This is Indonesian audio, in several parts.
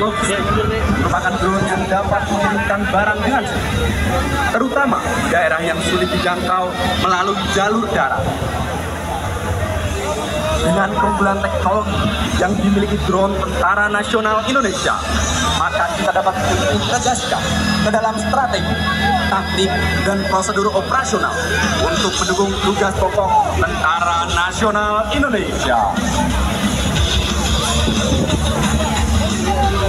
angkut logistik merupakan drone yang dapat mengirimkan barang dengan terutama daerah yang sulit dijangkau melalui jalur darat dengan keunggulan teknologi yang dimiliki drone Tentara Nasional Indonesia, maka kita dapat mengintegrasikan ke dalam strategi, taktik, dan prosedur operasional untuk mendukung tugas pokok Tentara Nasional Indonesia.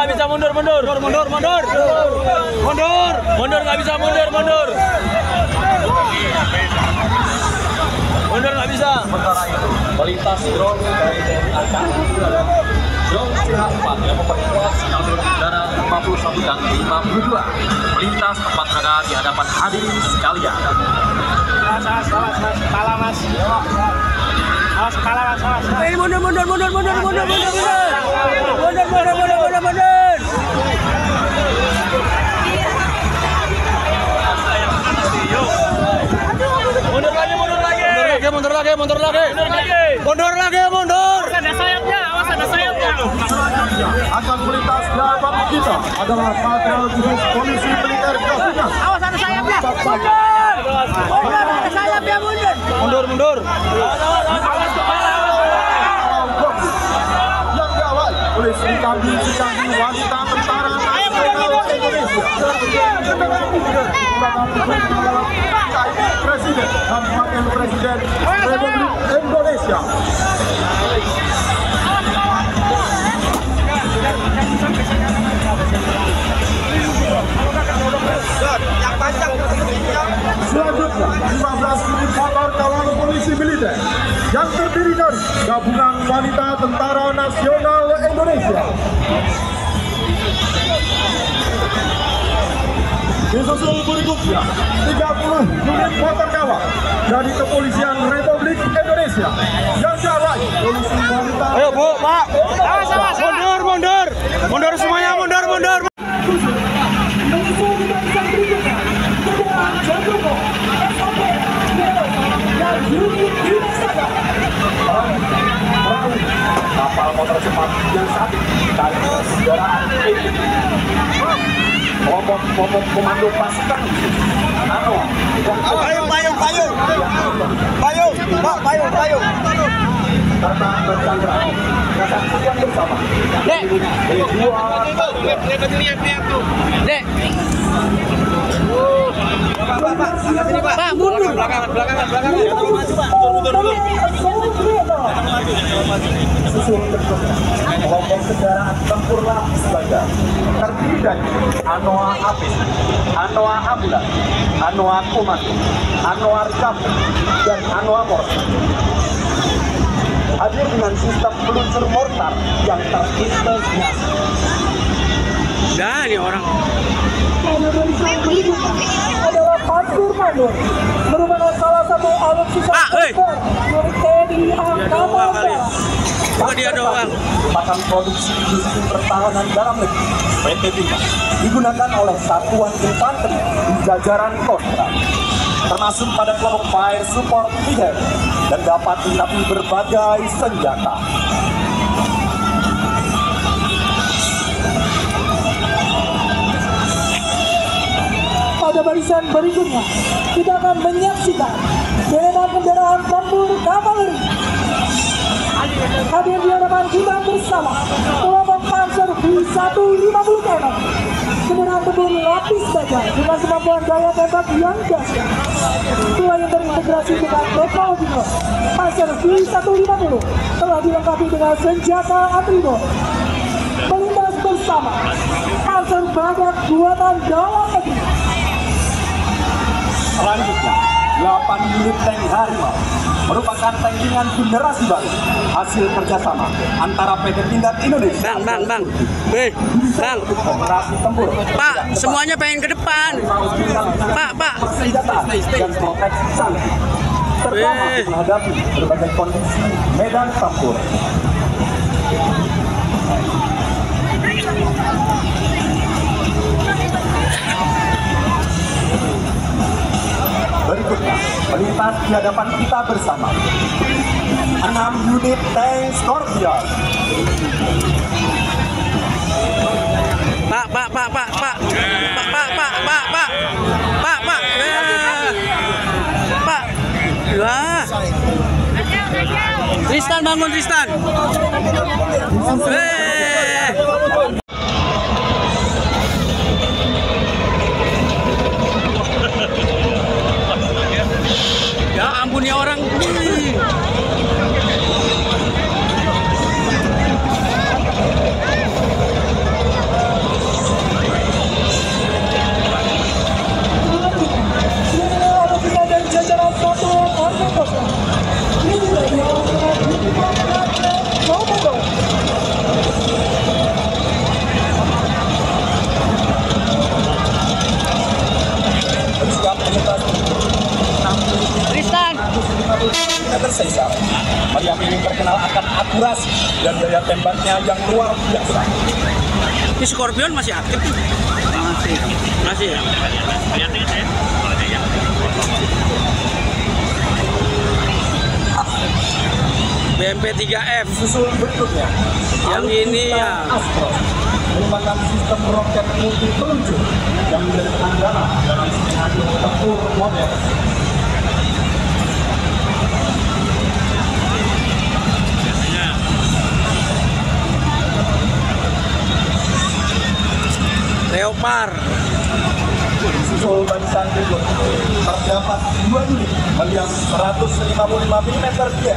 nggak bisa mundur, mundur. Mundur, mundur, mundur. Mundur. Mundur nggak bisa mundur, mundur. Mundur nggak bisa. Sementara itu, melintas drone dari TNI AKRI adalah drone pihak 4 yang memperkuat satu udara 51 dan 52 melintas tempat mereka di hadapan hadir sekalian. Mas, mas, mas, mas, mundur, mas. mundur, mundur, mas, eh, mundur, Mundur, mundur, mundur, mundur, mundur, mundur, mundur. Mundur, mundur, mundur, mundur, mundur. Mundur lagi mundur lagi mundur lagi mundur lagi mundur Ada sayapnya, awas ada sayapnya. akan melintas di hadapan kita adalah Madral Divisi Polisi Militer Gabungan. Awas ada sayapnya. Mundur. Mundur, ada sayapnya mundur. mundur mundur yang diawali oleh Sri Kandi Sri wanita. Presiden dan Wakil Presiden Republik Indonesia. Selanjutnya, 15 unit motor kawal polisi militer yang terdiri dari gabungan wanita Tentara Nasional Indonesia. Disusul berikutnya 30 unit motor kawal dari Kepolisian Republik Indonesia. Yang wanita. Ayo bu pak. Mundur mundur. Mundur semuanya mundur mundur komando pasukan dek Pak. Belakangan, belakangan, belakangan. Susul kendaraan tempur baja terdiri dari Anoa Apis, Anoa Ambulan, Anoa Komando, Anoa Recovery, dan Anoa Mortar. Hadir dengan sistem peluncur mortar yang terintegrasi. Ini orang. adalah Pantur Mandur merupakan salah satu alutsista hei. tempur milik TNI. Angkatan dia doang. merupakan produksi industri pertahanan dalam negeri PT Timah digunakan oleh satuan infanteri di jajaran Kostrat termasuk pada kelompok fire support brigade dan dapat dilengkapi berbagai senjata. pada barisan berikutnya kita akan menyaksikan deretan kendaraan tempur kavaleri hadir di hadapan kita bersama kelompok Panzer V150 Cannon kendaraan tempur lapis baja dengan kemampuan daya tembak yang Dua yang terintegrasi dengan teknologi Panzer V150 telah dilengkapi dengan senjata atribut melintas bersama. Panzer Badak buatan dalam negeri. Selanjutnya, 8 unit tank Harimau merupakan tankingan generasi baru hasil kerjasama antara PT Pindad Indonesia Bang, bang, bang. Weh, bang. Operasi Tempur Pak, semuanya pengen ke depan. Pak, Pak. persenjataan dan proteksi canggih terutama untuk menghadapi berbagai kondisi medan tempur. Berikutnya, melintas di hadapan kita bersama. 6 unit tank Scorpion Pak, Pak, Pak, Pak, Pak. Pak, Pak, Pak, Pak, Pak. Pak, Pak. Eh. Pak. Wah. Tristan bangun Tristan. Eh. Ya ampun ya orang. Multi peluncur yang menjadi andalan dalam skenario tempur modern. Leopard Susul barisan berikut terdapat dua unit meriam 155 mm dia.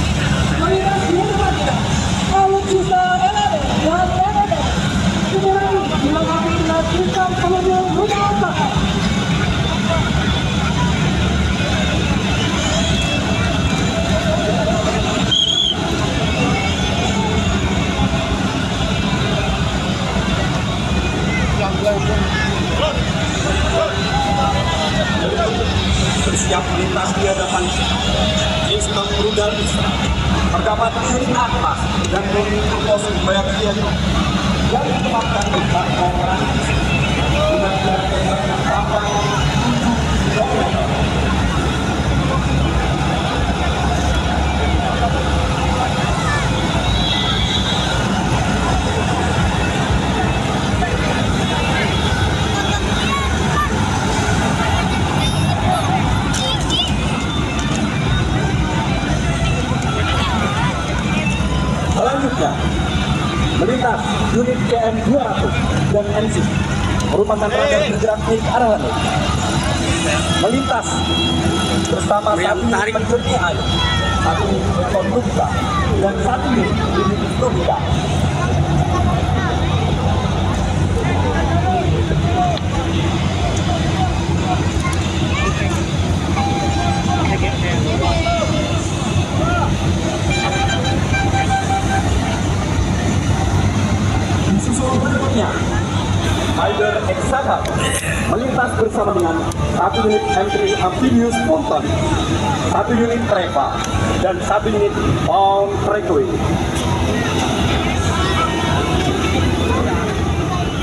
radar bergerak milik arahan. Melintas bersama satu tarik. penjernih air, satu lukta, dan satu lukta. Susul berikutnya, Spider Exaka melintas bersama dengan satu unit M3 Amphibious Ponton, satu unit Treva, dan satu unit Pound Breakaway.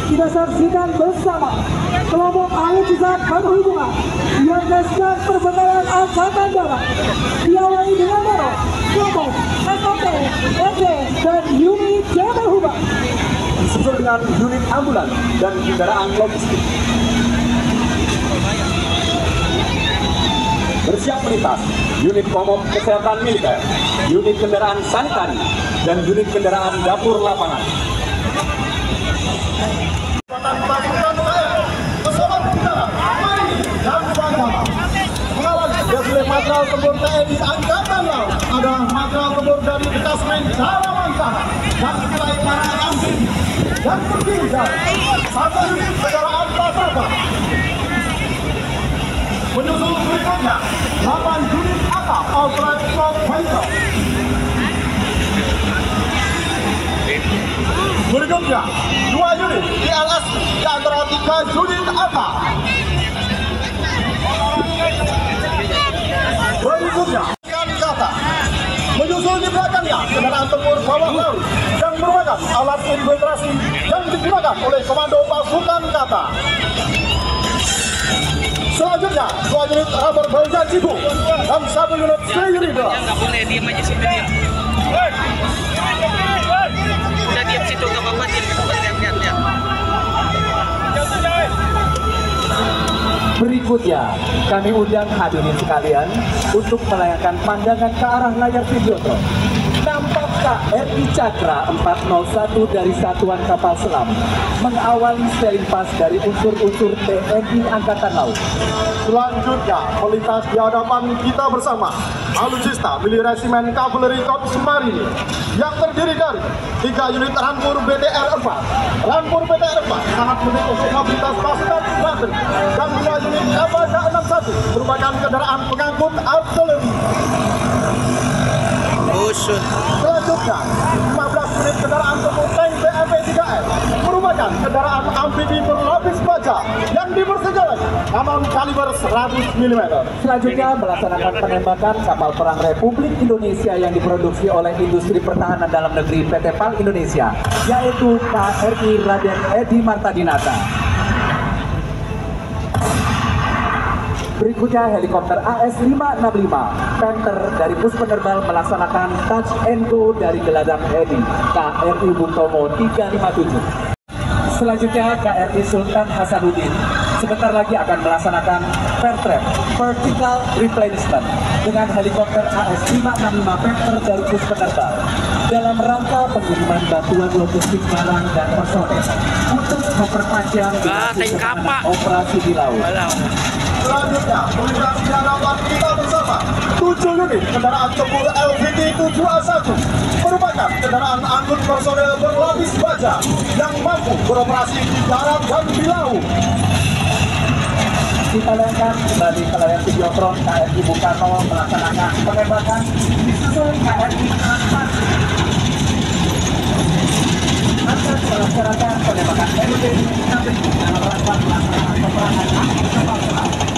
Kita saksikan bersama kelompok alutsista perhubungan yang melakukan perbekalan angkatan darat diawali dengan motor, kelompok SOT, ED, dan. Disusul dengan unit ambulans dan kendaraan logistik. Bersiap melintas, unit komop kesehatan militer, unit kendaraan sanitari, dan unit kendaraan dapur lapangan. Terdiri dari satu unit kendaraan Pasapa. Menyusul berikutnya 8 unit atap Alfred Scott Fighter. Berikutnya, dua unit ILS di antara tiga unit atap. Tempur bawah laut yang merupakan alat infiltrasi yang digunakan oleh komando pasukan kata. Selanjutnya, dua unit rubber baja cibu dan satu unit Sri Unida. nggak boleh diam aja dia udah diam situ nggak apa-apa diam Berikutnya, kami undang hadirin sekalian untuk melayangkan pandangan ke arah layar videotron. Nampaknya RI Cakra 401 dari Satuan Kapal Selam mengawali sailing pas dari unsur-unsur TNI Angkatan Laut. Selanjutnya, melintas di hadapan kita bersama Alutsista Milik Resimen Kavaleri Korps Marini yang terdiri dari tiga unit Rampur BTR 4. Rampur BTR 4 sangat untuk mobilitas pasukan infanteri dan dua unit Avada 61 merupakan kendaraan pengangkut artileri. Usut. Selanjutnya, 15 unit kendaraan tempur tank BMP 3M merupakan kendaraan amfibi berlapis baja yang dipersenjatai kanon kaliber 100 mm. Selanjutnya melaksanakan penembakan kapal perang Republik Indonesia yang diproduksi oleh industri pertahanan dalam negeri PT PAL Indonesia, yaitu KRI Raden Edi Martadinata. Berikutnya helikopter AS-565 Panther dari Pus Penerbal melaksanakan touch and go dari geladak Edi KRI Bung Tomo 357. Selanjutnya KRI Sultan Hasanuddin sebentar lagi akan melaksanakan fair trap vertical replenishment dengan helikopter AS-565 Panther dari Pus Penerbal dalam rangka pengiriman bantuan logistik barang dan personel untuk memperpanjang Ah, operasi di laut. Selanjutnya, di hadapan kita bersama 7 unit kendaraan tempur LVT 7A1 merupakan kendaraan angkut personel berlapis baja yang mampu beroperasi di darat dan di laut. Kita lihatkan kembali ke layar videotron KRI Bung Karno melaksanakan penembakan disusul KRI Transmart akan melaksanakan penembakan LD sampai dalam rangka melaksanakan peperangan anti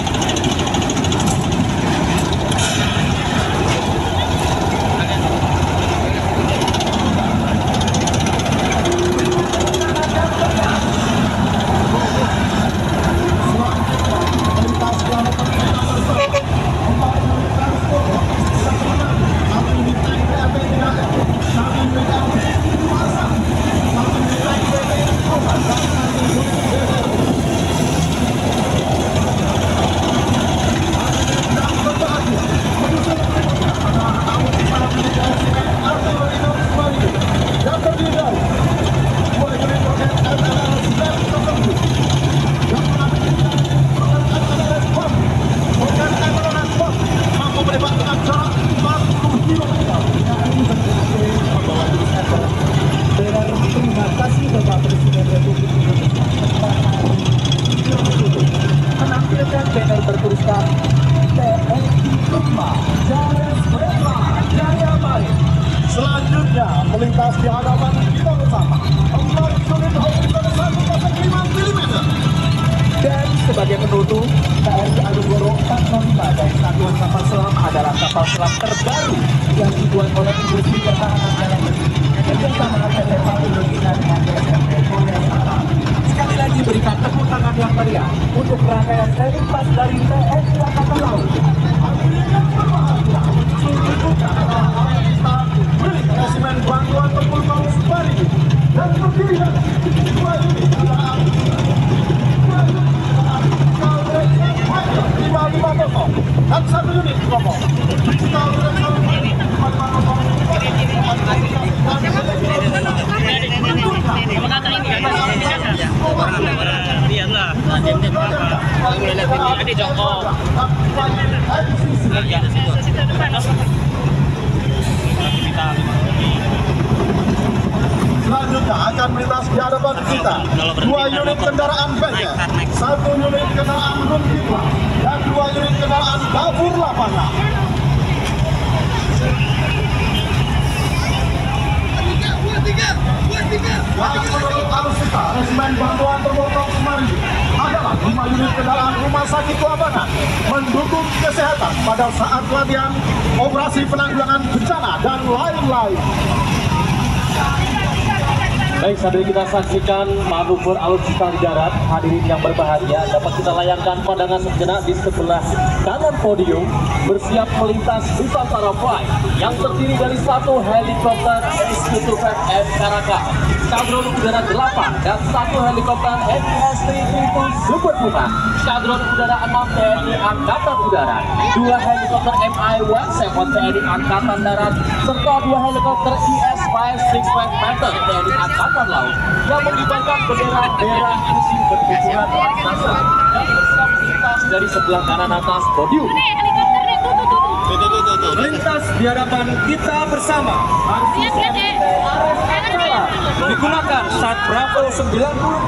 kesehatan pada saat latihan operasi penanggulangan bencana dan lain-lain. Baik, sambil kita saksikan manuver alutsista darat, hadirin yang berbahagia, dapat kita layangkan pandangan sejenak di sebelah kanan podium, bersiap melintas Nusantara Flight yang terdiri dari satu helikopter S-25 F Karaka, skadron udara 8, dan satu helikopter NS-332 Super Puma, skadron udara 6 TNI Angkatan Udara, dua helikopter Mi-17 TNI Angkatan Darat, serta dua helikopter IS-565 Panther. TNI Angkatan Laut. Yang mengibarkan bendera merah putih bertujuan raksasa. Dan bersiap melintas dari sebelah kanan atas podium. Melintas di hadapan kita bersama. Harus digunakan saat Bravo 90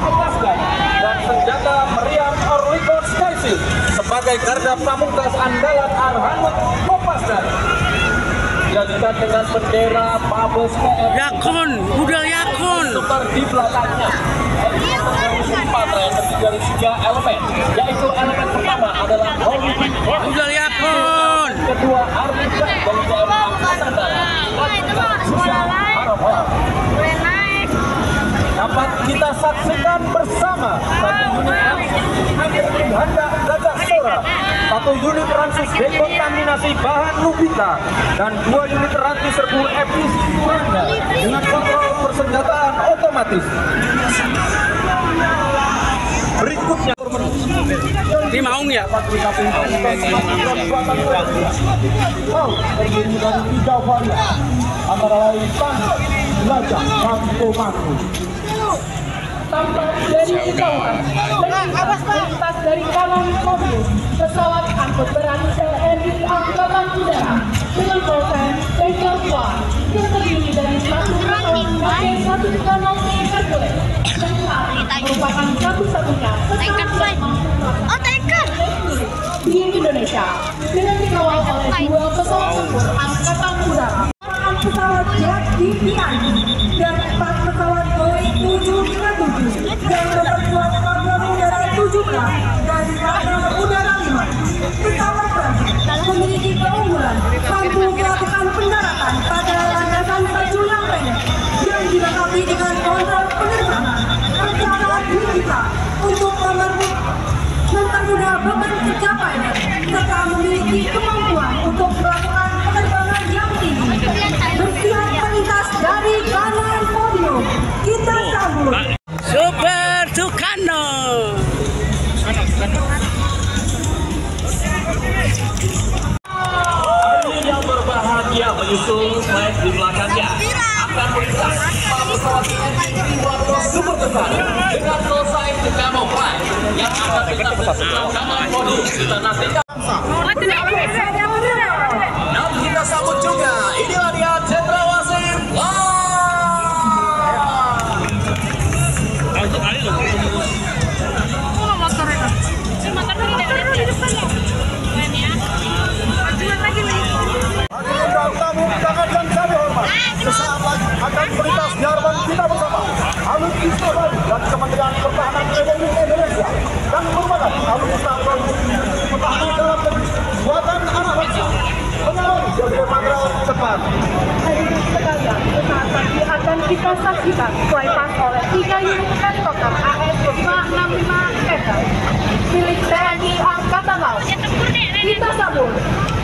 lepaskan dan senjata meriam Orlikon Skyfield sebagai garda pamungkas andalan Arhanut Kopasdan. Dilanjutkan dengan bendera Yakun, budal Yakun. seperti belakangnya. Dari tiga elemen, yaitu elemen pertama adalah. Budal Yakun. kedua Darat, dan dapat kita saksikan bersama satu unit Gajah Sora, satu unit Ransus dekontaminasi bahan Lubita, dan dua unit Ransus serbu Kuranda dengan kontrol persenjataan otomatis. Berikutnya Ini maung ya? Antara lain tank, gajah, dan tomato. Tampak dari kejauhan dan melintas dari kanan mobil pesawat angkut berat TNI Angkatan Udara. Dengan konsep Tiger One yang terdiri dari satu pesawat K-130 Hercules dan saat merupakan satu-satunya pesawat Oh, tanker. di Indonesia. Dengan dikawal oleh dua pesawat tempur Angkatan Udara. Pesawat jet DPI dan empat pesawat 17 dan kapal udara 5. Pesawat Prancis memiliki keunggulan mampu melakukan pendaratan pada landasan baju yang pendek yang dilengkapi dengan kontrol penerbangan secara digital untuk mempermudah beban pencapaian serta memiliki kemampuan untuk dengan selesai Tucano Flight yang akan kita bersama kanan podium kita nantikan saksikan flypass oleh tiga unit helikopter AS-565 Eagle milik TNI Angkatan Laut. Kita sambut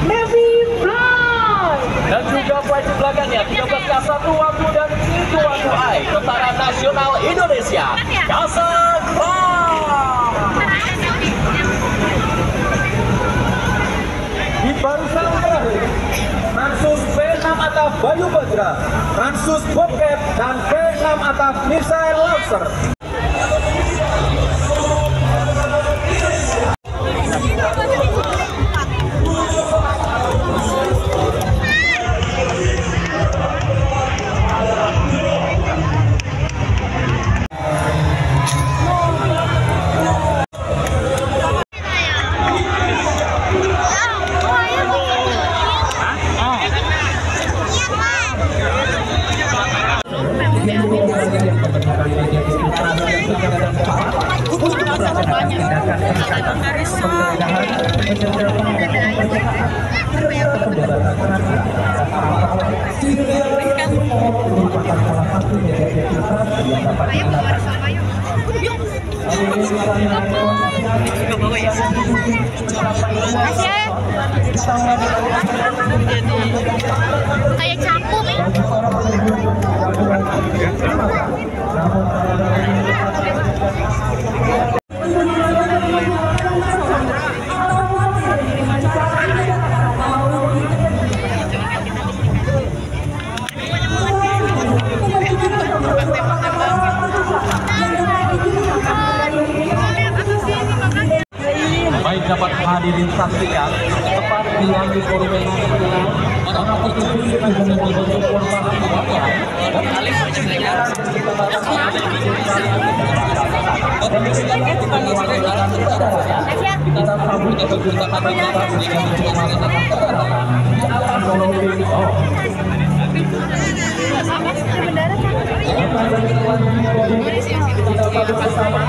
Navy Fly. dan juga flight di belakangnya 13K1 Wabu dan Itu Wabu I Tentara Nasional Indonesia Kasablanca di barisan terakhir V6 Ataf Bayu Badra Ransus Bobcat dan V6 Ataf Misael Lancer Kayak capung ya? Saksikan. Tepat di forum yang karena petugas sudah membentuk korban akibatnya dan alih kita sambut atau kita kata kita dengan kita akan menolong oh kita bersama